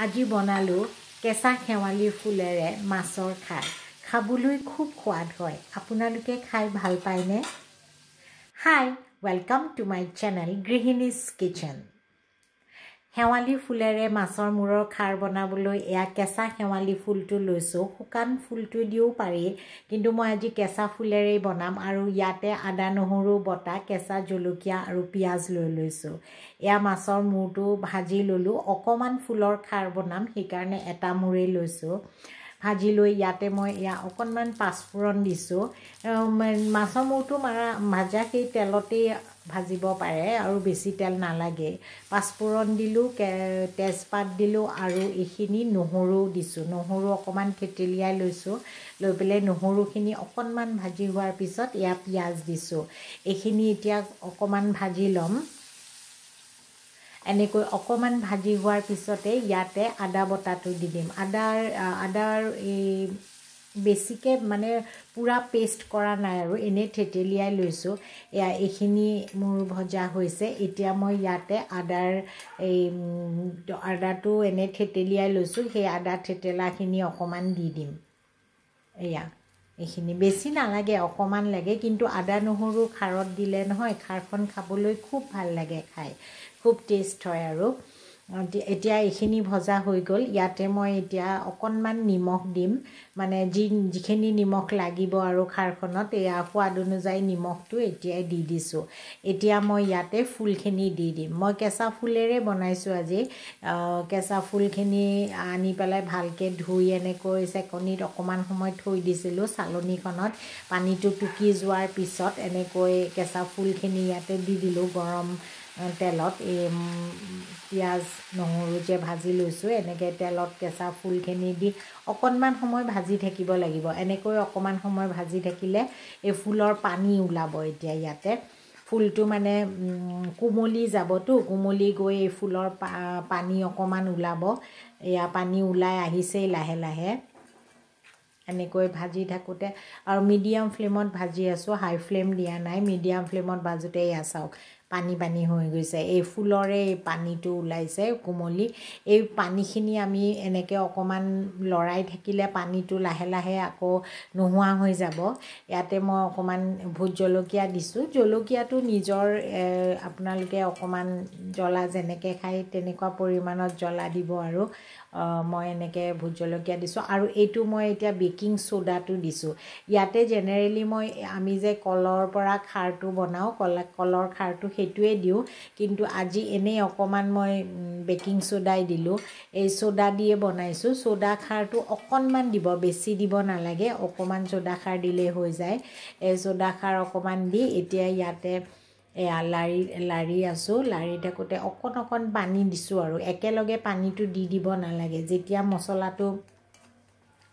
আজি বনালোঁ কেঁচা শেৱালি ফুলেৰে মাছৰ খাৰ। খাবলৈ খুব সোৱাদ হয়। আপোনালোকে খাই ভাল পায়নে? Hi welcome to my channel গৃহিণীজ kitchen শেৱালি ফুলেৰে মাছৰ মূৰৰ খাৰ বনাবলৈ এয়া কেঁচা শেৱালি ফুলটো লৈছোঁ। শুকান ফুলটো দিও পাৰি কিন্তু মই আজি কেঁচা ফুলেৰেই বনাম আৰু ইয়াতে আদা নহৰু বটা কেঁচা জলকীয়া আৰু পিঁয়াজ লৈ লৈছোঁ। এয়া মাছৰ মূৰটো ভাজি ল'লোঁ। অকণমান ফুলৰ খাৰ বনাম সেইকাৰণে এটা মূৰেই লৈছোঁ। ভাজি লৈ ইয়াতে মই এয়া অকণমান পাঁচফোৰণ দিছোঁ। মাছৰ মূৰটো মাৰা ভাজা সেই তেলতেই ভাজিব পাৰে আৰু বেছি তেল নালাগে। পাঁচফোৰণ দিলোঁ তেজপাত দিলোঁ আৰু এইখিনি নহৰু দিছোঁ। নহৰু অকণমান থেতেলিয়াই লৈছোঁ। লৈ পেলাই নহৰুখিনি অকণমান ভাজি হোৱাৰ পিছত এয়া পিঁয়াজ দিছোঁ। এইখিনি এতিয়া অকণমান ভাজি ল'ম। এনেকৈ অকণমান ভাজি হোৱাৰ পিছতে ইয়াতে আদা বটাটো দি দিম। আদাৰ আদাৰ এই বেছিকৈ মানে পূৰা পেষ্ট কৰা নাই আৰু এনেই থেতেলিয়াই লৈছোঁ। এয়া এইখিনি মোৰ ভজা হৈছে। এতিয়া মই ইয়াতে আদাৰ এই আদাটো এনেই থেতেলিয়াই লৈছোঁ। সেই আদা থেতেলাখিনি অকণমান দি দিম। এয়া এইখিনি বেছি নালাগে অকণমান লাগে। কিন্তু আদা নহৰু খাৰত দিলে নহয় খাৰখন খাবলৈ খুব ভাল লাগে খাই। খুব টেষ্ট হয় আৰু। এতিয়া এইখিনি ভজা হৈ গ'ল। ইয়াতে মই এতিয়া অকণমান নিমখ দিম। মানে যি যিখিনি নিমখ লাগিব আৰু খাৰখনত এয়া সোৱাদ অনুযায়ী নিমখটো এতিয়াই দি দিছোঁ। এতিয়া মই ইয়াতে ফুলখিনি দি দিম। মই কেঁচা ফুলেৰে বনাইছোঁ আজি। কেঁচা ফুলখিনি আনি পেলাই ভালকৈ ধুই এনেকৈ চেকনিত অকণমান সময় থৈ দিছিলোঁ চালনীখনত। পানীটো টুকি যোৱাৰ পিছত এনেকৈ কেঁচা ফুলখিনি ইয়াতে দি দিলোঁ। গৰম তেলত এই পিঁয়াজ নহৰু যে ভাজি লৈছোঁ এনেকৈ তেলত কেঁচা ফুলখিনি দি অকণমান সময় ভাজি থাকিব লাগিব। এনেকৈ অকণমান সময় ভাজি থাকিলে এই ফুলৰ পানী ওলাব এতিয়া ইয়াতে। ফুলটো মানে কোমলি যাবতো কোমলি গৈ এই ফুলৰ পানী অকণমান ওলাব। এয়া পানী ওলাই আহিছেই লাহে লাহে। এনেকৈ ভাজি থাকোঁতে আৰু মিডিয়াম ফ্লেমত ভাজি আছোঁ হাই ফ্লেম দিয়া নাই। মিডিয়াম ফ্লেমত ভাজোঁতে এয়া চাওক। পানী পানী হৈ গৈছে। এই ফুলৰে এই পানীটো ওলাইছে কোমলি। এই পানীখিনি আমি এনেকৈ অকণমান লৰাই থাকিলে পানীটো লাহে লাহে আকৌ নোহোৱা হৈ যাব। ইয়াতে মই অকণমান ভোট জলকীয়া দিছোঁ। জলকীয়াটো নিজৰ আপোনালোকে অকণমান জ্বলা যেনেকৈ খায় তেনেকুৱা পৰিমাণত জ্বলা দিব আৰু মই এনেকৈ ভোট জলকীয়া দিছোঁ। আৰু এইটো মই এতিয়া বেকিং চ'ডাটো দিছোঁ। ইয়াতে জেনেৰেলি মই আমি যে কলৰ পৰা খাৰটো বনাওঁ কলা কলৰ খাৰটো সেইটোৱে দিওঁ। কিন্তু আজি এনেই অকণমান মই বেকিং চ'ডাই দিলোঁ। এই চ'ডা দিয়ে বনাইছোঁ। চ'ডা খাৰটো অকণমান দিব বেছি দিব নালাগে। অকণমান চ'ডা খাৰ দিলেই হৈ যায়। এই চ'ডা খাৰ অকণমান দি এতিয়া ইয়াতে এয়া লাৰি লাৰি আছোঁ। লাৰি থাকোঁতে অকণ অকণ পানী দিছোঁ আৰু। একেলগে পানীটো দি দিব নালাগে। যেতিয়া মছলাটো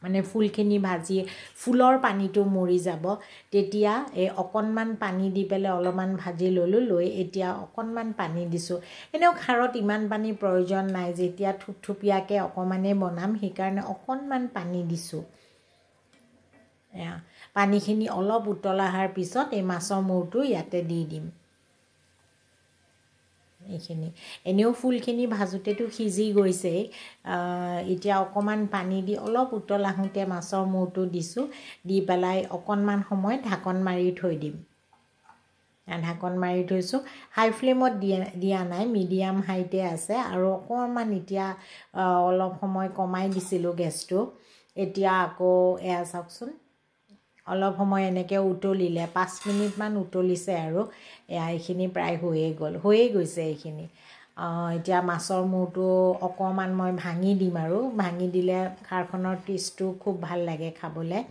মানে ফুলখিনি ভাজি ফুলৰ পানীটো মৰি যাব। তেতিয়া এই অকণমান পানী দি পেলাই অলপমান ভাজি ল'লোঁ লৈ এতিয়া অকণমান পানী দিছোঁ। এনেও খাৰত ইমান পানীৰ প্ৰয়োজন নাই যেতিয়া থুপথুপীয়াকৈ অকণমানেই বনাম সেইকাৰণে অকণমান পানী দিছোঁ। পানীখিনি অলপ উতল অহাৰ পিছত এই মাছৰ মূৰটো ইয়াতে দি দিম। এইখিনি। এনেও ফুলখিনি ভাজোঁতেতো সিজি গৈছেই এতিয়া অকণমান পানী দি অলপ উতল আহোঁতে মাছৰ মূৰটো দিছোঁ। দি পেলাই অকণমান সময় ঢাকন মাৰি থৈ দিম। ঢাকন মাৰি থৈছোঁ। হাই ফ্লেমত দিয়া দিয়া নাই মিডিয়াম হাইতে আছে। আৰু অকণমান এতিয়া অলপ সময় কমাই দিছিলোঁ গেছটো। এতিয়া আকৌ এয়া চাওকচোন। অলপ সময় এনেকৈ উতলিলে পাঁচ মিনিটমান উতলিছে আৰু এয়া এইখিনি প্ৰায় হৈয়ে গ'ল হৈয়ে গৈছে এইখিনি। এতিয়া মাছৰ মূৰটো অকণমান মই ভাঙি দিম আৰু। ভাঙি দিলে খাৰখনৰ টেষ্টটো খুব ভাল লাগে খাবলৈ।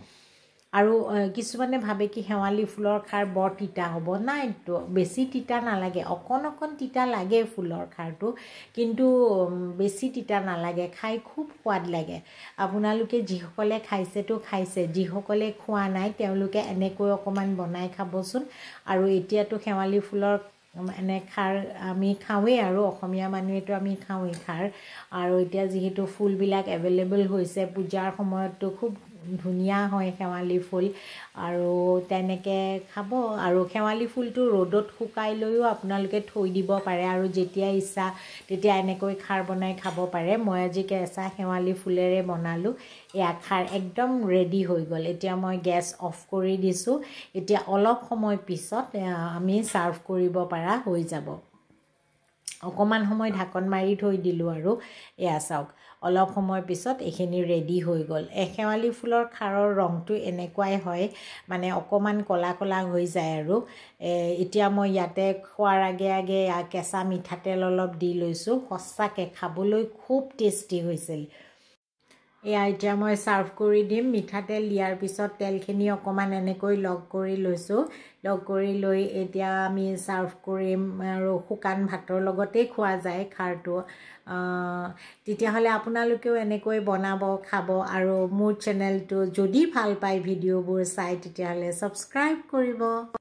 আৰু কিছুমানে ভাবে কি শেৱালি ফুলৰ খাৰ বৰ তিতা হ'ব। নাইতো বেছি তিতা নালাগে। অকণ অকণ তিতা লাগে ফুলৰ খাৰটো কিন্তু বেছি তিতা নালাগে। খাই খুব সোৱাদ লাগে। আপোনালোকে যিসকলে খাইছেতো খাইছে। যিসকলে খোৱা নাই তেওঁলোকে এনেকৈ অকণমান বনাই খাবচোন। আৰু এতিয়াতো শেৱালি ফুলৰ এনে খাৰ আমি খাওঁৱেই আৰু অসমীয়া মানুহেতো আমি খাওঁৱেই খাৰ। আৰু এতিয়া যিহেতু ফুলবিলাক এভেইলেবল হৈছে পূজাৰ সময়ততো খুব ধুনীয়া হয় শেৱালি ফুল। আৰু তেনেকৈ খাব। আৰু শেৱালি ফুলটো ৰ'দত শুকাই লৈও আপোনালোকে থৈ দিব পাৰে। আৰু যেতিয়া ইচ্ছা তেতিয়া এনেকৈ খাৰ বনাই খাব পাৰে। মই আজি কেঁচা শেৱালি ফুলেৰে বনালোঁ। এয়া খাৰ একদম ৰেডি হৈ গ'ল। এতিয়া মই গেছ অফ কৰি দিছোঁ। এতিয়া অলপ সময় পিছত আমি ছাৰ্ভ কৰিব পৰা হৈ যাব। অকণমান সময় ঢাকন মাৰি থৈ দিলোঁ আৰু এয়া চাওক অলপ সময়ৰ পিছত এইখিনি ৰেডি হৈ গ'ল। এই শেৱালি ফুলৰ খাৰৰ ৰংটো এনেকুৱাই হয় মানে অকণমান ক'লা ক'লা হৈ যায় আৰু। এতিয়া মই ইয়াতে খোৱাৰ আগে আগে কেঁচা মিঠাতেল অলপ দি লৈছোঁ। সঁচাকৈ খাবলৈ খুব টেষ্টি হৈছিল। এয়া এতিয়া মই ছাৰ্ভ কৰি দিম। মিঠাতেল দিয়াৰ পিছত তেলখিনি অকণমান এনেকৈ লগ কৰি লৈছোঁ। লগ কৰি লৈ এতিয়া আমি ছাৰ্ভ কৰিম আৰু শুকান ভাতৰ লগতেই খোৱা যায় খাৰটো। তেতিয়াহ'লে আপোনালোকেও এনেকৈ বনাব খাব আৰু মোৰ চেনেলটো যদি ভাল পায় ভিডিঅ'বোৰ চাই তেতিয়াহ'লে ছাবস্ক্ৰাইব কৰিব।